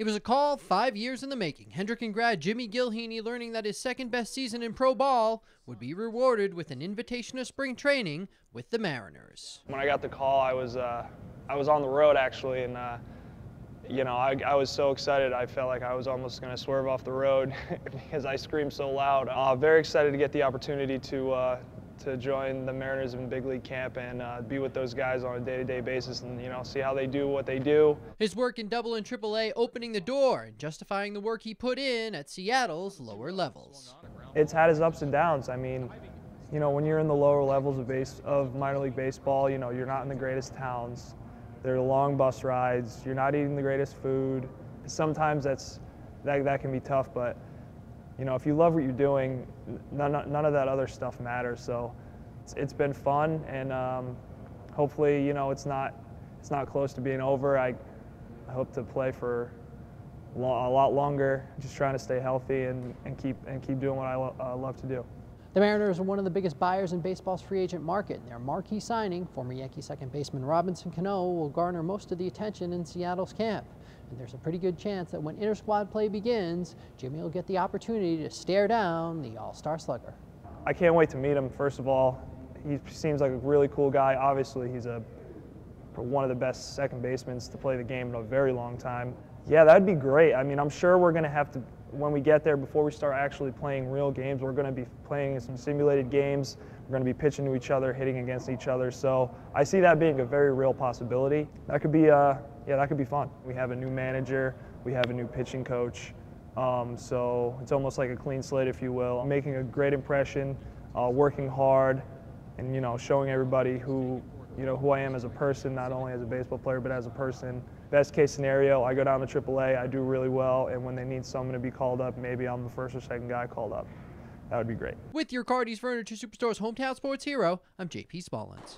It was a call five years in the making. Hendricken grad Jimmy Gilheeney learning that his second best season in pro ball would be rewarded with an invitation to spring training with the Mariners. When I got the call, I was uh, I was on the road actually, and uh, you know I, I, was so excited. I felt like I was almost going to swerve off the road because I screamed so loud. Uh, very excited to get the opportunity to uh, to join the Mariners in big league camp and uh, be with those guys on a day-to-day basis and you know see how they do what they do. His work in Double and Triple A opening the door and justifying the work he put in at Seattle's lower levels. It's had its ups and downs. I mean, you know, when you're in the lower levels of base of minor league baseball, you know, you're not in the greatest towns. There are long bus rides. You're not eating the greatest food. Sometimes that's that that can be tough, but you know, if you love what you're doing, none, none of that other stuff matters. So it's, it's been fun, and um, hopefully, you know, it's not it's not close to being over. I, I hope to play for a lot longer, just trying to stay healthy and, and keep and keep doing what I lo uh, love to do. The Mariners are one of the biggest buyers in baseball's free agent market. Their marquee signing, former Yankee second baseman Robinson Cano, will garner most of the attention in Seattle's camp. And there's a pretty good chance that when inter-squad play begins, Jimmy will get the opportunity to stare down the all-star slugger. I can't wait to meet him, first of all. He seems like a really cool guy. Obviously, he's a one of the best second basemen to play the game in a very long time. Yeah, that'd be great. I mean, I'm sure we're going to have to, when we get there, before we start actually playing real games, we're going to be playing some simulated games. We're going to be pitching to each other, hitting against each other. So I see that being a very real possibility. That could be, uh, yeah, that could be fun. We have a new manager. We have a new pitching coach. Um, so it's almost like a clean slate, if you will. Making a great impression, uh, working hard, and you know, showing everybody who, you know, who I am as a person, not only as a baseball player, but as a person. Best case scenario, I go down to AAA, I do really well, and when they need someone to be called up, maybe I'm the first or second guy called up. That would be great. With your Cardi's Furniture Superstore's hometown sports hero, I'm JP Smallens.